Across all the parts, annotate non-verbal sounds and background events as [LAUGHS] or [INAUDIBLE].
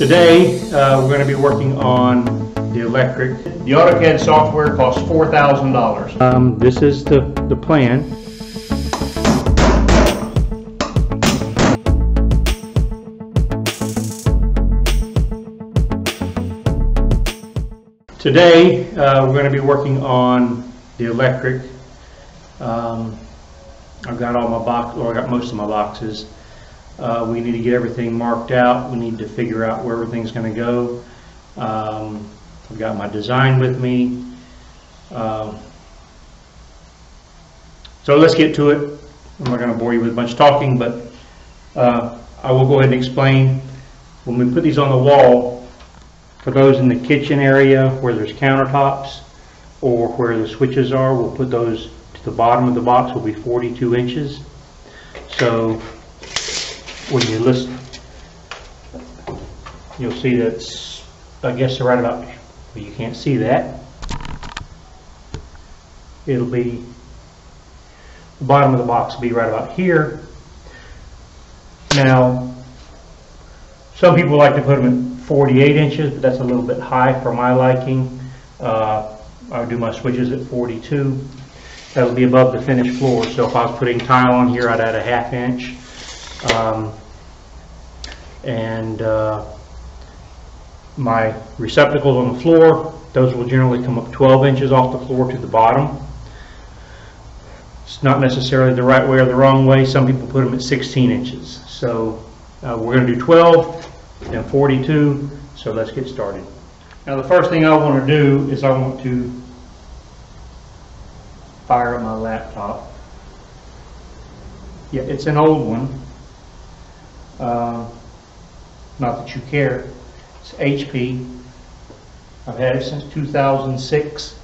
Today, uh, we're going to be working on the electric. The AutoCAD software costs $4,000. Um, This is the, the plan. Today, uh, we're going to be working on the electric. Um, I've got all my box, or I got most of my boxes. Uh, we need to get everything marked out. We need to figure out where everything's going to go. Um, I've got my design with me. Um, so let's get to it. I'm not going to bore you with of talking, but uh, I will go ahead and explain. When we put these on the wall, for those in the kitchen area where there's countertops or where the switches are, we'll put those to the bottom of the box will be 42 inches. So when you list, you'll see that's, I guess right about, well, you can't see that. It'll be, the bottom of the box will be right about here. Now, some people like to put them at 48 inches, but that's a little bit high for my liking. Uh, I do my switches at 42. That'll be above the finished floor, so if I was putting tile on here, I'd add a half inch. Um, and uh, my receptacles on the floor, those will generally come up 12 inches off the floor to the bottom. It's not necessarily the right way or the wrong way. Some people put them at 16 inches. So uh, we're going to do 12 and 42, so let's get started. Now the first thing I want to do is I want to fire up my laptop. Yeah, it's an old one. Uh, not that you care. It's HP. I've had it since 2006.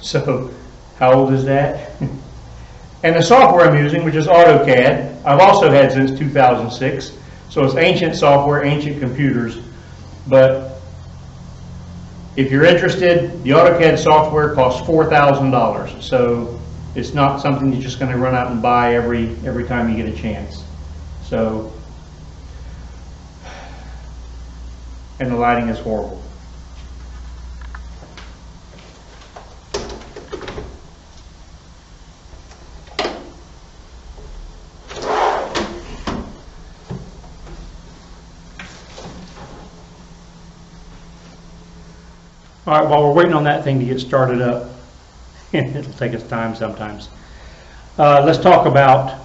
So how old is that? [LAUGHS] and the software I'm using, which is AutoCAD, I've also had since 2006. So it's ancient software, ancient computers. But if you're interested, the AutoCAD software costs $4,000. So it's not something you're just going to run out and buy every every time you get a chance. So and the lighting is horrible. All right, while we're waiting on that thing to get started up, [LAUGHS] it'll take us time sometimes. Uh, let's talk about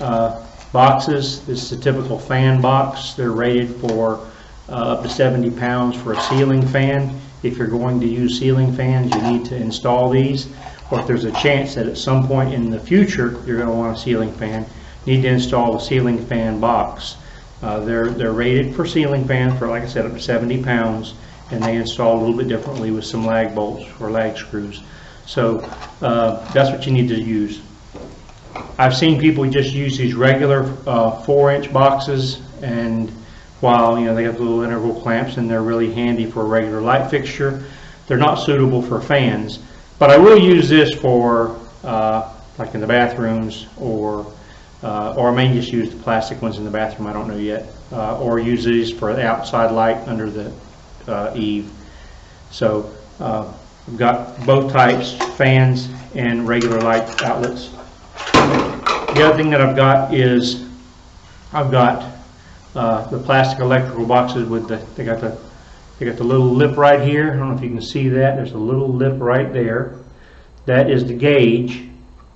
uh, boxes. This is a typical fan box. They're rated for up to 70 pounds for a ceiling fan. If you're going to use ceiling fans, you need to install these. Or if there's a chance that at some point in the future you're going to want a ceiling fan, you need to install a ceiling fan box. Uh, they're, they're rated for ceiling fans for, like I said, up to 70 pounds, and they install a little bit differently with some lag bolts or lag screws. So uh, that's what you need to use. I've seen people just use these regular uh, four inch boxes and while you know they have little integral clamps and they're really handy for a regular light fixture, they're not suitable for fans. But I will use this for uh, like in the bathrooms or uh, or I may just use the plastic ones in the bathroom, I don't know yet. Uh, or use these for the outside light under the uh, eave. So uh, I've got both types, fans and regular light outlets. The other thing that I've got is I've got uh, the plastic electrical boxes with the, they got the, they got the little lip right here. I don't know if you can see that. There's a little lip right there. That is the gauge.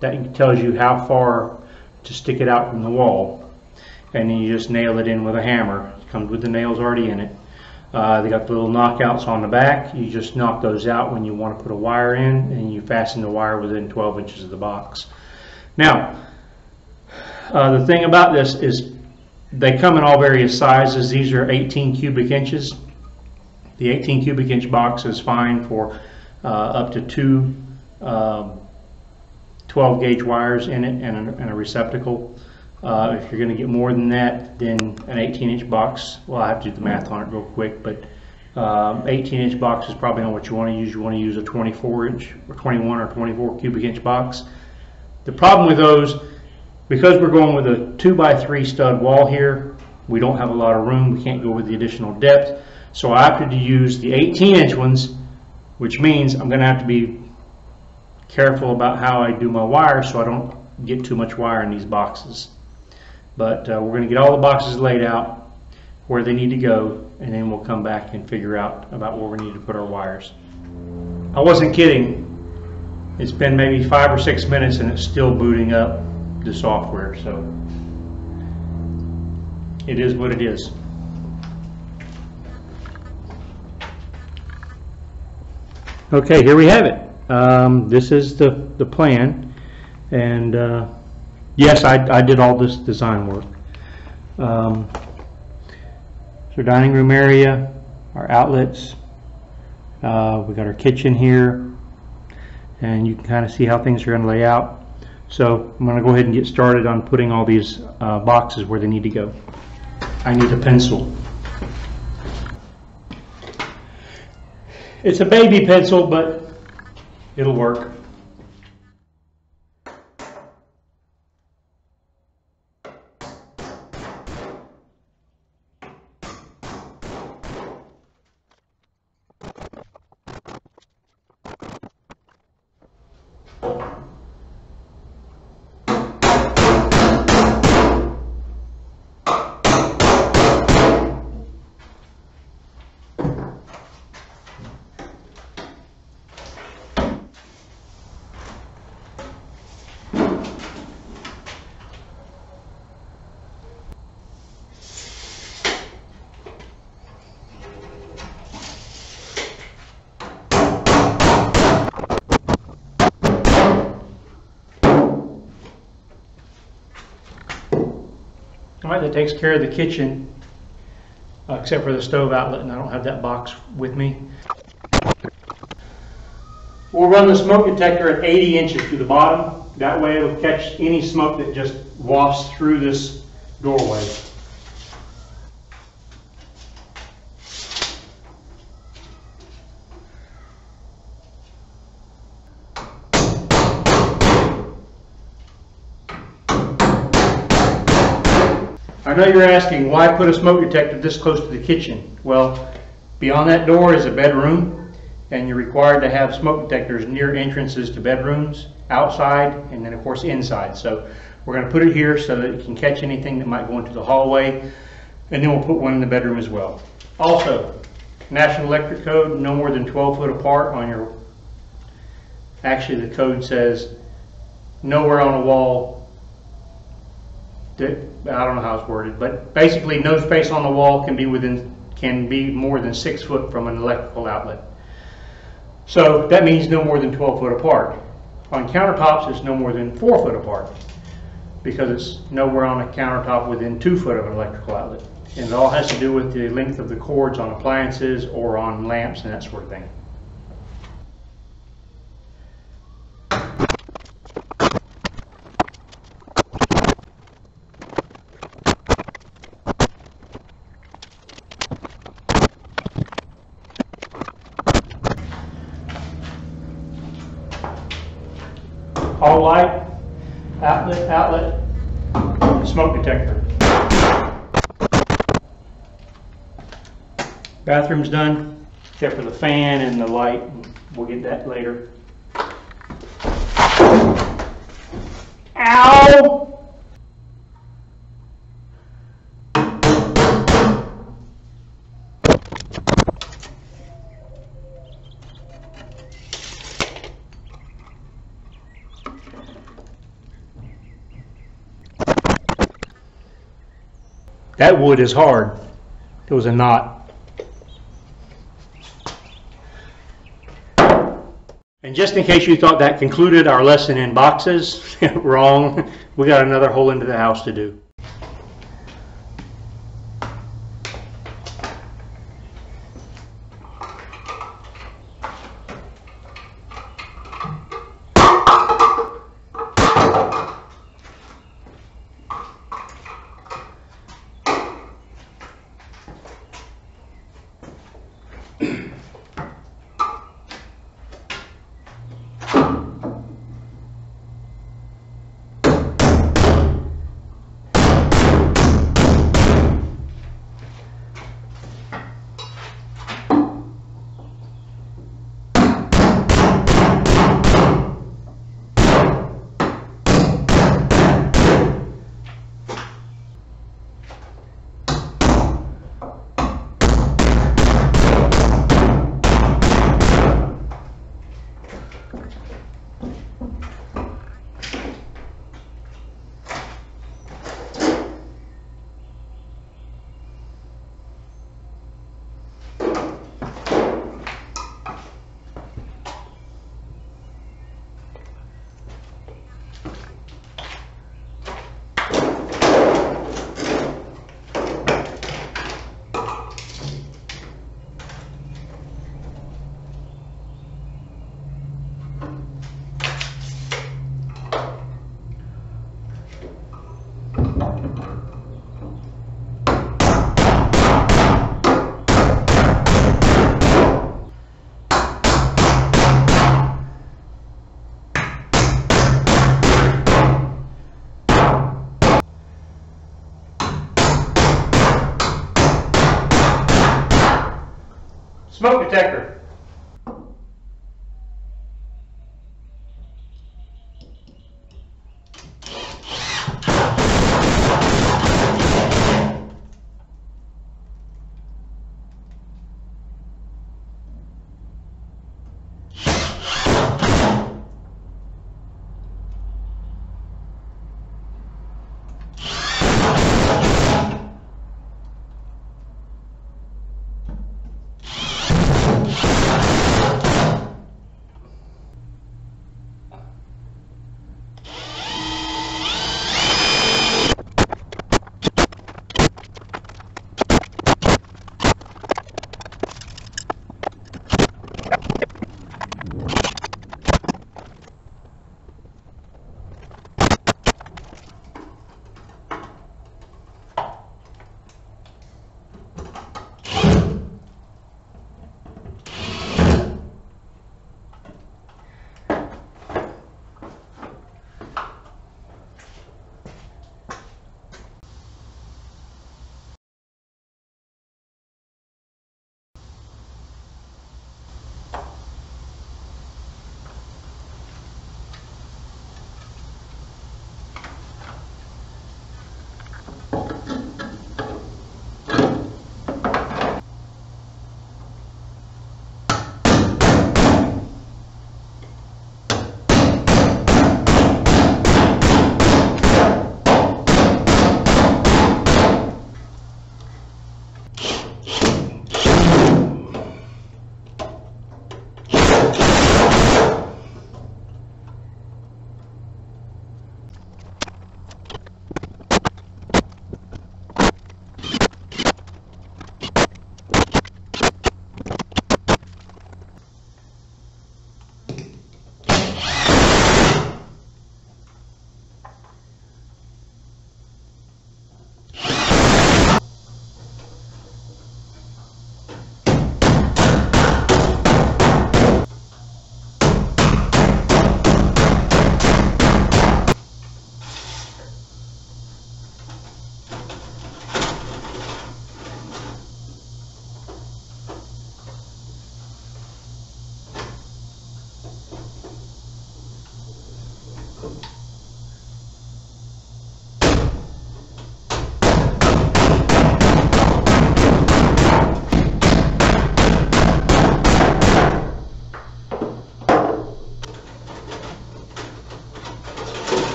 That tells you how far to stick it out from the wall. And then you just nail it in with a hammer. It comes with the nails already in it. Uh, they got the little knockouts on the back. You just knock those out when you want to put a wire in and you fasten the wire within 12 inches of the box. Now, uh, the thing about this is they come in all various sizes. These are 18 cubic inches. The 18 cubic inch box is fine for uh, up to two um, 12 gauge wires in it and a, and a receptacle. Uh, if you're going to get more than that, then an 18 inch box, well I have to do the math on it real quick, but um, 18 inch box is probably not what you want to use. You want to use a 24 inch or 21 or 24 cubic inch box. The problem with those, because we're going with a 2 by 3 stud wall here, we don't have a lot of room, we can't go with the additional depth. So I opted to use the 18 inch ones, which means I'm gonna have to be careful about how I do my wire so I don't get too much wire in these boxes. But uh, we're gonna get all the boxes laid out where they need to go, and then we'll come back and figure out about where we need to put our wires. I wasn't kidding. It's been maybe five or six minutes and it's still booting up the software, so it is what it is. Okay, here we have it. Um, this is the, the plan. And, uh, yes, I, I did all this design work. Um, so dining room area, our outlets, uh, we got our kitchen here, and you can kind of see how things are going to lay out. So I'm going to go ahead and get started on putting all these uh, boxes where they need to go. I need a pencil. It's a baby pencil, but it'll work. All right, that takes care of the kitchen, uh, except for the stove outlet, and I don't have that box with me. We'll run the smoke detector at 80 inches to the bottom. That way it'll catch any smoke that just wafts through this doorway. I know you're asking, why put a smoke detector this close to the kitchen? Well, beyond that door is a bedroom, and you're required to have smoke detectors near entrances to bedrooms, outside, and then of course inside. So we're gonna put it here so that it can catch anything that might go into the hallway, and then we'll put one in the bedroom as well. Also, National Electric Code, no more than 12 foot apart on your, actually the code says nowhere on a wall that- I don't know how it's worded, but basically no space on the wall can be within, can be more than six foot from an electrical outlet. So that means no more than 12 foot apart. On countertops, it's no more than four foot apart because it's nowhere on a countertop within two foot of an electrical outlet. And it all has to do with the length of the cords on appliances or on lamps and that sort of thing. Hall light, outlet, outlet, smoke detector. Bathroom's done, except for the fan and the light, we'll get that later. Ow! That wood is hard. It was a knot. And just in case you thought that concluded our lesson in boxes, [LAUGHS] wrong. We got another hole into the house to do. Smoke detector.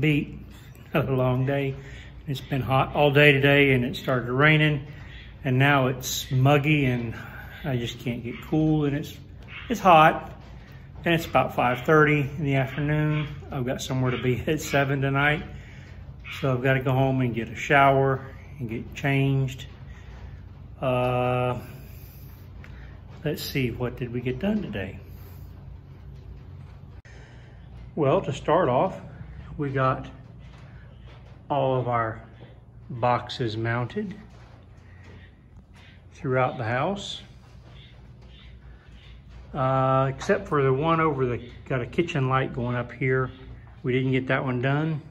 Beat. Another long day. It's been hot all day today and it started raining and now it's muggy and I just can't get cool and it's it's hot and it's about 5.30 in the afternoon. I've got somewhere to be [LAUGHS] at 7 tonight. So I've got to go home and get a shower and get changed. Uh, let's see, what did we get done today? Well, to start off, we got all of our boxes mounted throughout the house. Uh, except for the one over the, got a kitchen light going up here. We didn't get that one done,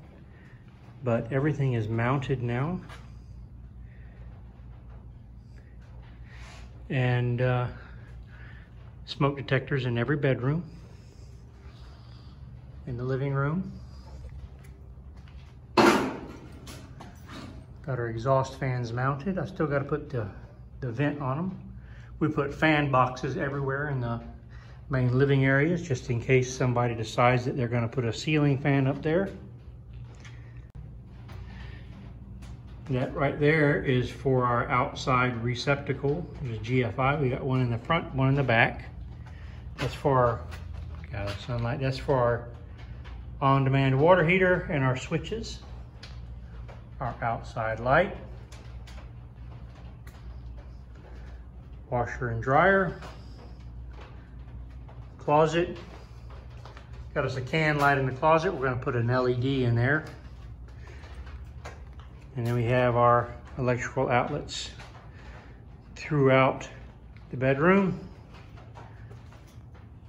but everything is mounted now. And uh, smoke detectors in every bedroom in the living room. Our exhaust fans mounted. I still got to put the, the vent on them. We put fan boxes everywhere in the main living areas just in case somebody decides that they're going to put a ceiling fan up there. That right there is for our outside receptacle. There's a GFI. We got one in the front, one in the back. That's for our, got sunlight. That's for our on-demand water heater and our switches, our outside light, washer and dryer, closet. Got us a can light in the closet. We're gonna put an LED in there. And then we have our electrical outlets throughout the bedroom,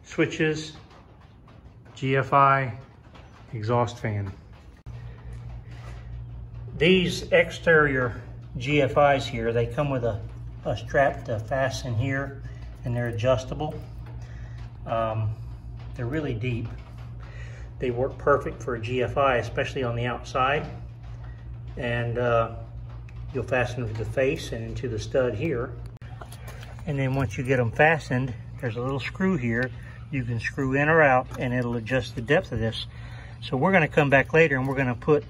switches, GFI, exhaust fan. These exterior GFIs here, they come with a, a strap to fasten here and they're adjustable. Um, they're really deep. They work perfect for a GFI, especially on the outside. And uh, you'll fasten them to the face and into the stud here. And then once you get them fastened, there's a little screw here. You can screw in or out and it'll adjust the depth of this. So we're gonna come back later and we're gonna put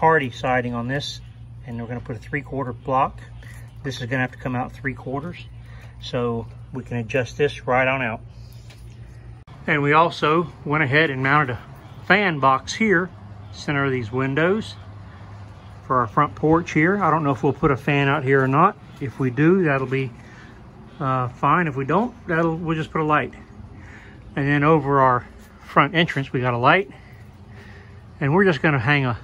Hardie siding on this and we're gonna put a three quarter block. This is gonna have to come out three quarters. So we can adjust this right on out. And we also went ahead and mounted a fan box here, center of these windows for our front porch here. I don't know if we'll put a fan out here or not. If we do, that'll be uh, fine. If we don't, that'll we'll just put a light. And then over our front entrance, we got a light. And we're just gonna hang a,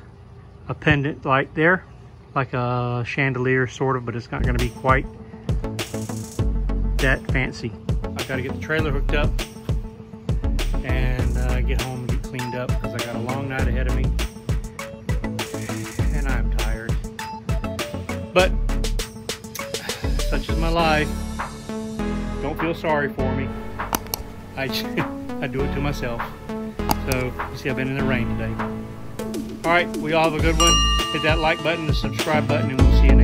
a pendant light there, like a chandelier sort of, but it's not gonna be quite that fancy. I gotta get the trailer hooked up and uh, get home and get cleaned up because I got a long night ahead of me. And I'm tired. But such is my life. Don't feel sorry for me. I, [LAUGHS] I do it to myself. So, you see I've been in the rain today. Alright, we all have a good one. Hit that like button, the subscribe button, and we'll see you next